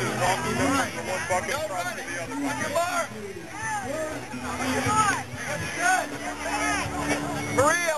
is walking down from to the other bucket. Maria,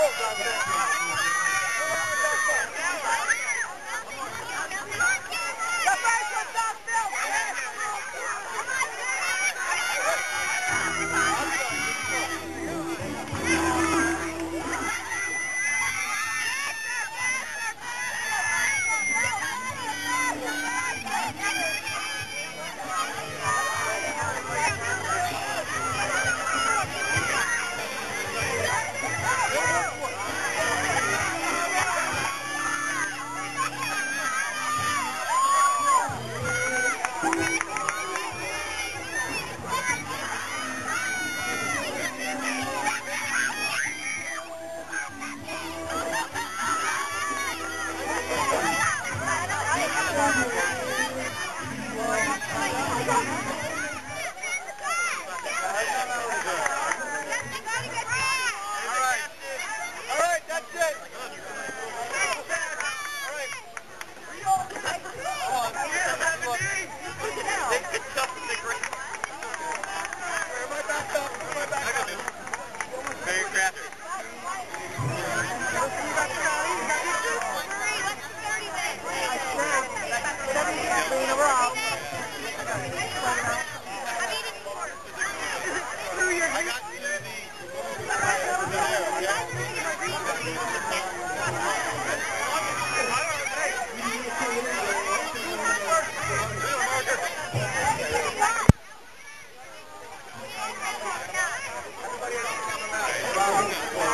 voltar, né? Oh,